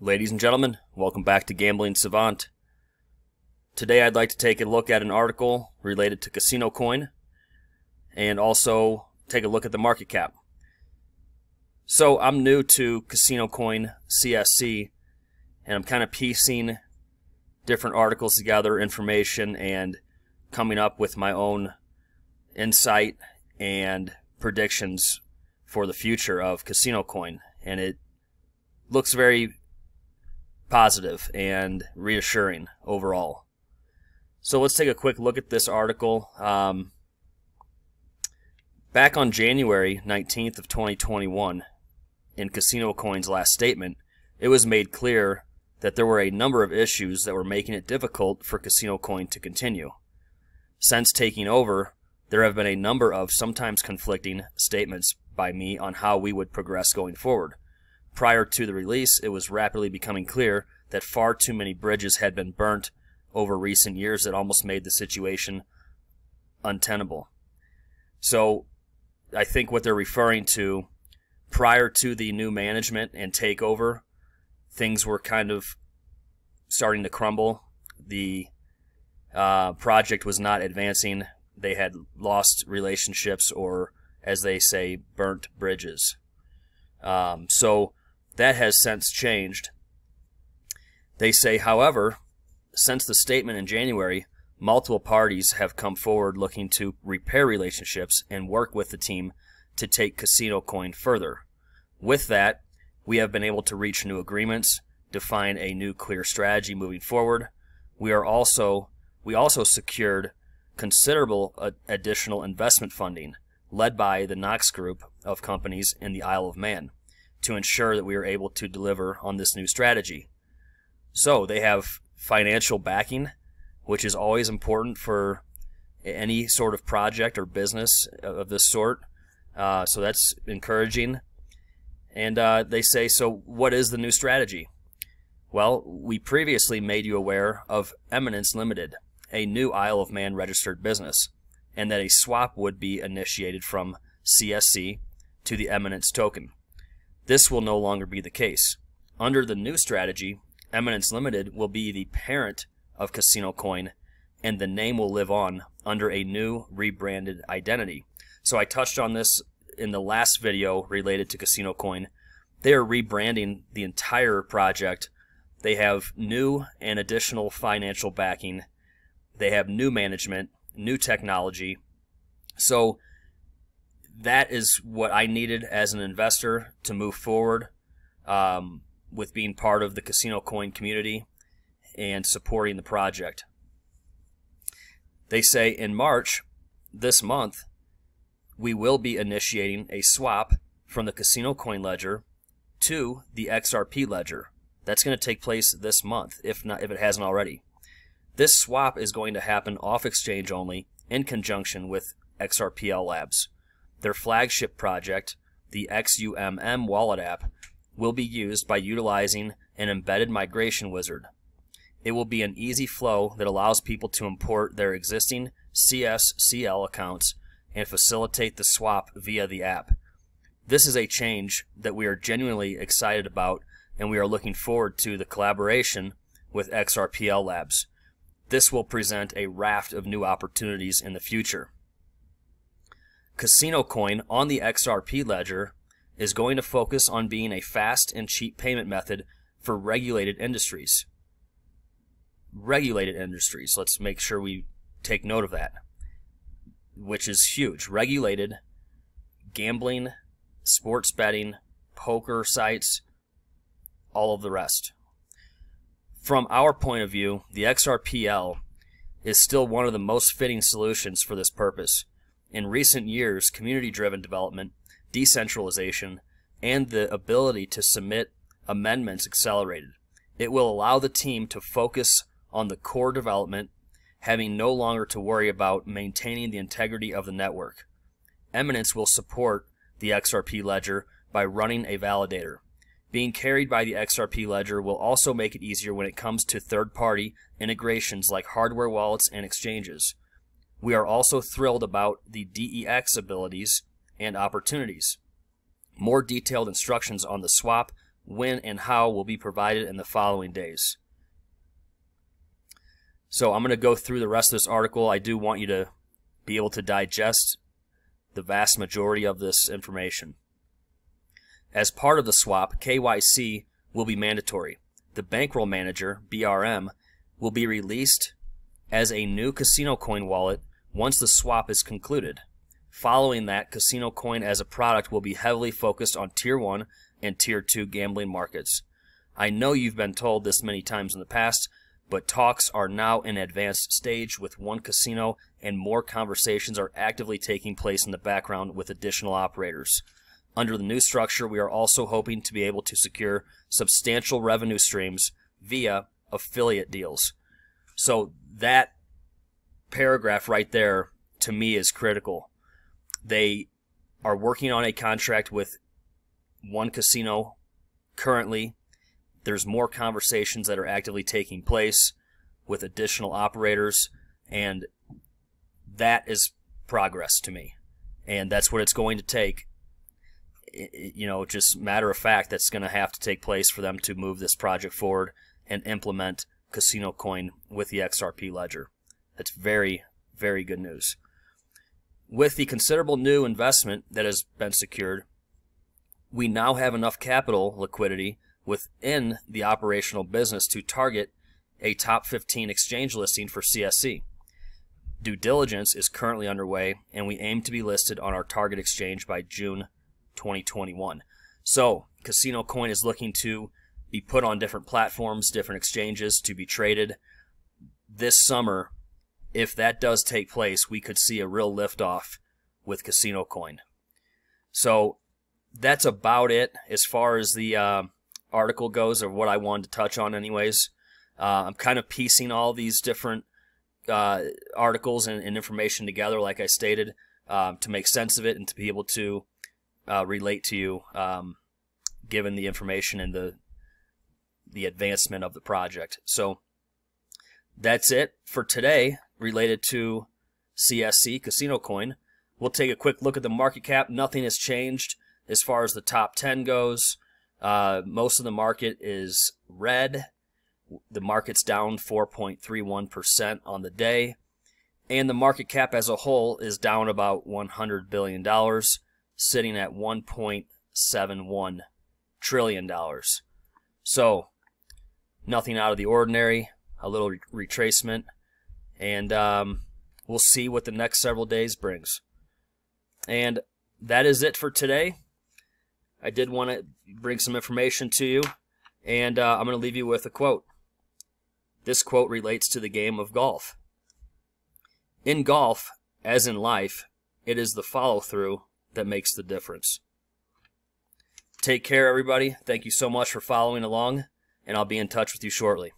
Ladies and gentlemen, welcome back to Gambling Savant. Today I'd like to take a look at an article related to Casino Coin and also take a look at the market cap. So I'm new to Casino Coin CSC and I'm kind of piecing different articles together, information, and coming up with my own insight and predictions for the future of Casino Coin. And it looks very positive and reassuring overall. So let's take a quick look at this article. Um, back on January 19th of 2021, in Casino Coin's last statement, it was made clear that there were a number of issues that were making it difficult for Casino Coin to continue. Since taking over, there have been a number of sometimes conflicting statements by me on how we would progress going forward. Prior to the release, it was rapidly becoming clear that far too many bridges had been burnt over recent years that almost made the situation untenable. So I think what they're referring to prior to the new management and takeover, things were kind of starting to crumble. The uh, project was not advancing. They had lost relationships, or as they say, burnt bridges. Um, so that has since changed. They say, however, since the statement in January, multiple parties have come forward looking to repair relationships and work with the team to take Casino Coin further. With that, we have been able to reach new agreements, define a new clear strategy moving forward. We are also we also secured considerable additional investment funding led by the Knox Group of companies in the Isle of Man to ensure that we are able to deliver on this new strategy. So they have financial backing, which is always important for any sort of project or business of this sort. Uh, so that's encouraging. And uh, they say, so what is the new strategy? Well, we previously made you aware of Eminence Limited, a new Isle of Man registered business, and that a swap would be initiated from CSC to the Eminence token. This will no longer be the case. Under the new strategy, Eminence Limited will be the parent of Casino Coin, and the name will live on under a new rebranded identity. So I touched on this in the last video related to Casino Coin. They are rebranding the entire project. They have new and additional financial backing. They have new management, new technology. So that is what I needed as an investor to move forward um, with being part of the Casino Coin community and supporting the project. They say in March this month, we will be initiating a swap from the Casino Coin ledger to the XRP ledger. That's going to take place this month, if not if it hasn't already. This swap is going to happen off exchange only in conjunction with XRPL Labs. Their flagship project, the XUMM wallet app, will be used by utilizing an embedded migration wizard. It will be an easy flow that allows people to import their existing CSCL accounts and facilitate the swap via the app. This is a change that we are genuinely excited about and we are looking forward to the collaboration with XRPL Labs. This will present a raft of new opportunities in the future. Casino Coin on the XRP ledger is going to focus on being a fast and cheap payment method for regulated industries. Regulated industries, let's make sure we take note of that, which is huge. Regulated gambling, sports betting, poker sites, all of the rest. From our point of view, the XRPL is still one of the most fitting solutions for this purpose. In recent years, community-driven development, decentralization, and the ability to submit amendments accelerated. It will allow the team to focus on the core development, having no longer to worry about maintaining the integrity of the network. Eminence will support the XRP ledger by running a validator. Being carried by the XRP ledger will also make it easier when it comes to third-party integrations like hardware wallets and exchanges. We are also thrilled about the DEX abilities and opportunities. More detailed instructions on the swap when and how will be provided in the following days. So I'm going to go through the rest of this article. I do want you to be able to digest the vast majority of this information. As part of the swap, KYC will be mandatory. The bankroll manager, BRM, will be released as a new Casino Coin wallet once the swap is concluded. Following that, Casino Coin as a product will be heavily focused on Tier 1 and Tier 2 gambling markets. I know you've been told this many times in the past, but talks are now in advanced stage with one casino and more conversations are actively taking place in the background with additional operators. Under the new structure, we are also hoping to be able to secure substantial revenue streams via affiliate deals. So that paragraph right there to me is critical. They are working on a contract with one casino currently. There's more conversations that are actively taking place with additional operators, and that is progress to me. And that's what it's going to take. You know, just matter of fact, that's going to have to take place for them to move this project forward and implement Casino Coin with the XRP ledger. That's very, very good news. With the considerable new investment that has been secured, we now have enough capital liquidity within the operational business to target a top 15 exchange listing for CSC. Due diligence is currently underway, and we aim to be listed on our target exchange by June 2021. So, Casino Coin is looking to be put on different platforms, different exchanges to be traded. This summer, if that does take place, we could see a real liftoff with Casino Coin. So that's about it as far as the uh, article goes, or what I wanted to touch on, anyways. Uh, I'm kind of piecing all these different uh, articles and, and, information together, like I stated, um, to make sense of it and to be able to uh, relate to you, um, given the information and the the advancement of the project. So that's it for today related to CSC Casino Coin. We'll take a quick look at the market cap. Nothing has changed as far as the top 10 goes. Uh, most of the market is red. The market's down 4.31% on the day. And the market cap as a whole is down about $100 billion, sitting at $1.71 trillion. So, nothing out of the ordinary, a little retracement, and um, we'll see what the next several days brings. And that is it for today. I did want to bring some information to you, and uh, I'm going to leave you with a quote. This quote relates to the game of golf. In golf, as in life, it is the follow through that makes the difference. Take care, everybody. Thank you so much for following along, and I'll be in touch with you shortly.